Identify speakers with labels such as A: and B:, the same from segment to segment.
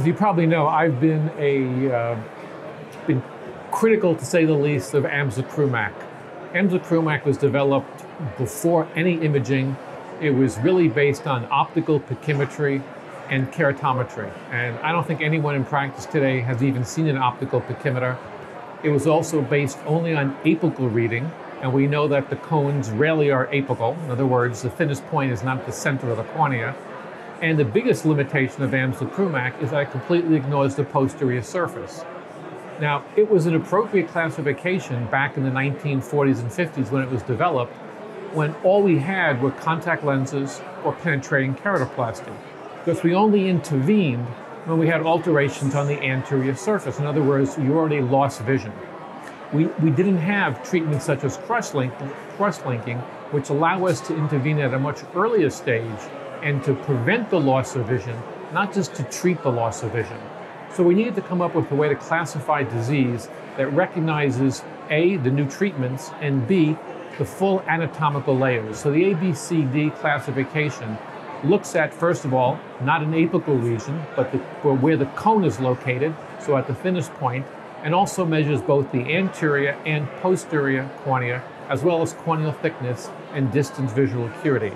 A: as you probably know, I've been a uh, been critical, to say the least, of Amsler-Krumeich. Amsler-Krumeich was developed before any imaging. It was really based on optical pachymetry and keratometry. And I don't think anyone in practice today has even seen an optical pachymeter. It was also based only on apical reading, and we know that the cones rarely are apical. In other words, the thinnest point is not the center of the cornea. And the biggest limitation of Amsler-Krumeich is that it completely ignores the posterior surface. Now, it was an appropriate classification back in the 1940s and 50s when it was developed, when all we had were contact lenses or penetrating keratoplasty, because we only intervened when we had alterations on the anterior surface. In other words, you already lost vision. We, we didn't have treatments such as cross-linking, cross-linking, which allow us to intervene at a much earlier stage and to prevent the loss of vision, not just to treat the loss of vision. So we needed to come up with a way to classify disease that recognizes A, the new treatments, and B, the full anatomical layers. So the ABCD classification looks at, first of all, not an apical region, but the, where the cone is located, so at the thinnest point, and also measures both the anterior and posterior cornea, as well as corneal thickness and distance visual acuity.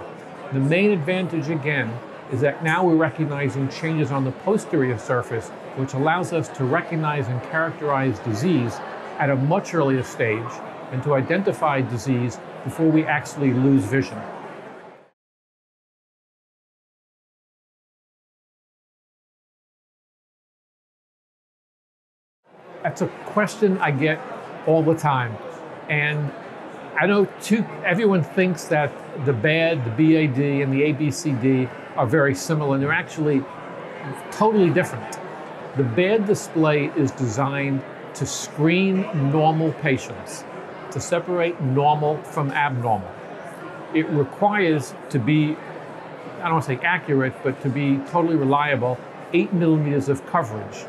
A: The main advantage, again, is that now we're recognizing changes on the posterior surface, which allows us to recognize and characterize disease at a much earlier stage and to identify disease before we actually lose vision. That's a question I get all the time. And I know too, everyone thinks that the BAD, the BAD, and the ABCD are very similar, and they're actually totally different. The BAD display is designed to screen normal patients, to separate normal from abnormal. It requires to be, I don't want to say accurate, but to be totally reliable, eight millimeters of coverage.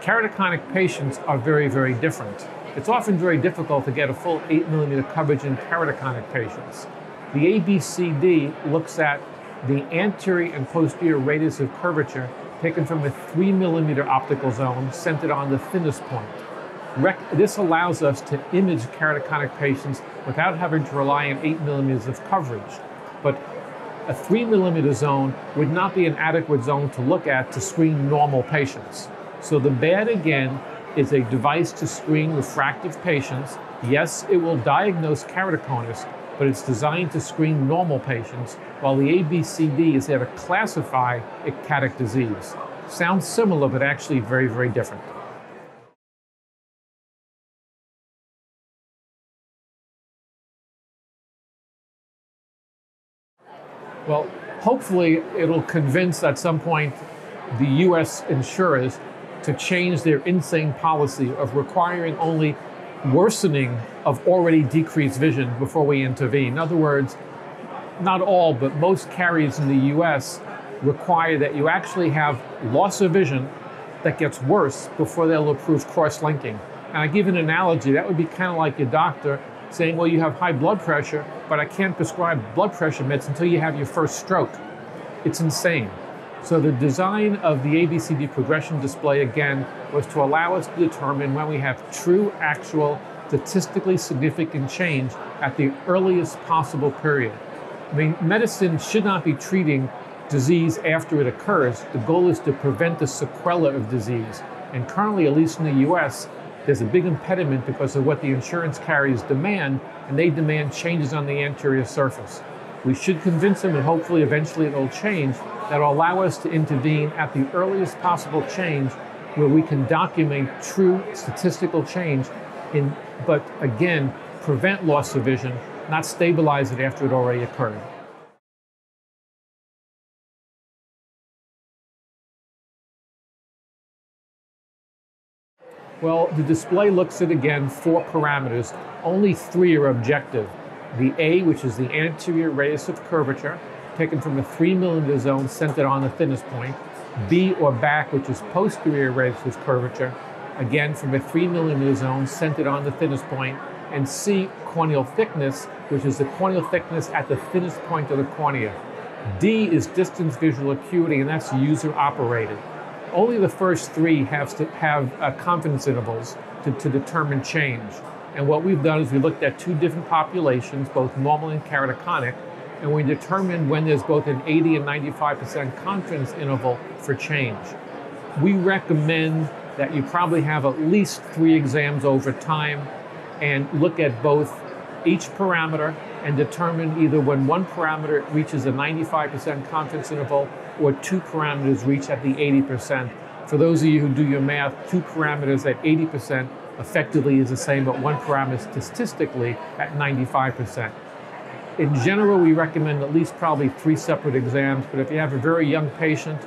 A: Keratoconic patients are very, very different. It's often very difficult to get a full 8 millimeter coverage in keratoconic patients. The ABCD looks at the anterior and posterior radius of curvature taken from a 3 millimeter optical zone centered on the thinnest point. this allows us to image keratoconic patients without having to rely on 8 millimeters of coverage. But a 3 millimeter zone would not be an adequate zone to look at to screen normal patients. So the BAD again is a device to screen refractive patients. Yes, it will diagnose keratoconus, but it's designed to screen normal patients, while the ABCD is there to classify ectatic disease. Sounds similar, but actually very, very different. Well, hopefully it'll convince at some point the US insurers to change their insane policy of requiring only worsening of already decreased vision before we intervene. In other words, not all, but most carriers in the US require that you actually have loss of vision that gets worse before they'll approve cross linking. And I give an analogy that would be kind of like your doctor saying, Well, you have high blood pressure, but I can't prescribe blood pressure meds until you have your first stroke. It's insane. So the design of the ABCD progression display, again, was to allow us to determine when we have true, actual, statistically significant change at the earliest possible period. I mean, medicine should not be treating disease after it occurs. The goal is to prevent the sequela of disease. And currently, at least in the US, there's a big impediment because of what the insurance carriers demand, and they demand changes on the anterior surface. We should convince them, and hopefully eventually it'll change, that will allow us to intervene at the earliest possible change where we can document true statistical change in, but again, prevent loss of vision, not stabilize it after it already occurred. Well, the display looks at again four parameters. Only three are objective. The A, which is the anterior radius of curvature, taken from a 3 millimeter zone centered on the thinnest point. B or back, which is posterior radius of curvature, again from a 3 millimeter zone centered on the thinnest point. And C, corneal thickness, which is the corneal thickness at the thinnest point of the cornea. D is distance visual acuity, and that's user operated. only the first three have to have uh, confidence intervals to, to determine change. And what we've done is we looked at two different populations, both normal and keratoconic, and we determined when there's both an 80 and 95% confidence interval for change. We recommend that you probably have at least three exams over time and look at both each parameter and determine either when one parameter reaches a 95% confidence interval or two parameters reach at the 80%. For those of you who do your math, two parameters at 80% effectively is the same, but one parameter statistically at 95%. In general, we recommend at least probably three separate exams, but if you have a very young patient,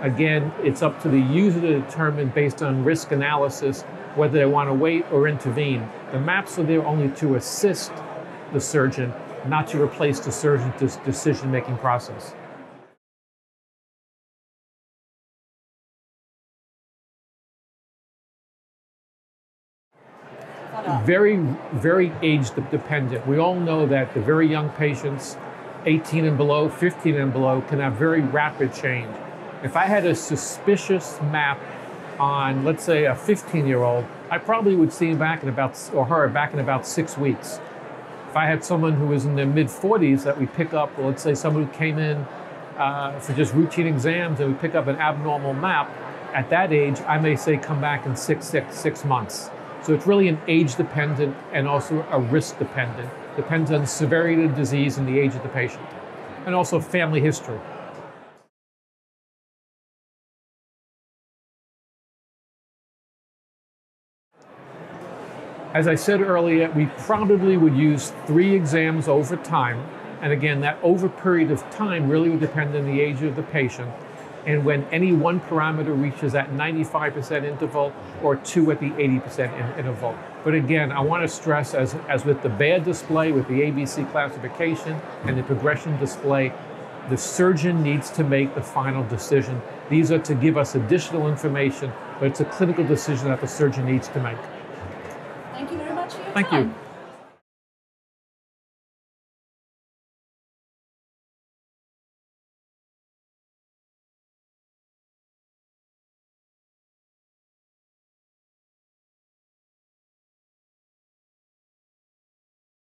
A: again, it's up to the user to determine based on risk analysis whether they want to wait or intervene. The maps are there only to assist the surgeon, not to replace the surgeon's decision making process. Very, very age dependent. We all know that the very young patients, 18 and below, 15 and below, can have very rapid change. If I had a suspicious map on, let's say, a 15 year old, I probably would see him back in about, or her back in about six weeks. If I had someone who was in their mid 40s that we pick up, well, let's say someone who came in uh, for just routine exams and we pick up an abnormal map, at that age, I may say come back in six, six, six months. So it's really an age dependent and also a risk dependent. Depends on the severity of the disease and the age of the patient, and also family history. As I said earlier, we probably would use three exams over time. And again, that over period of time really would depend on the age of the patient and when any one parameter reaches that 95% interval or two at the 80% interval. But again, I want to stress, as, as with the BAD display, with the ABC classification and the progression display, the surgeon needs to make the final decision. These are to give us additional information, but it's a clinical decision that the surgeon needs to make.
B: Thank you very much
A: Thank
B: time.
A: you.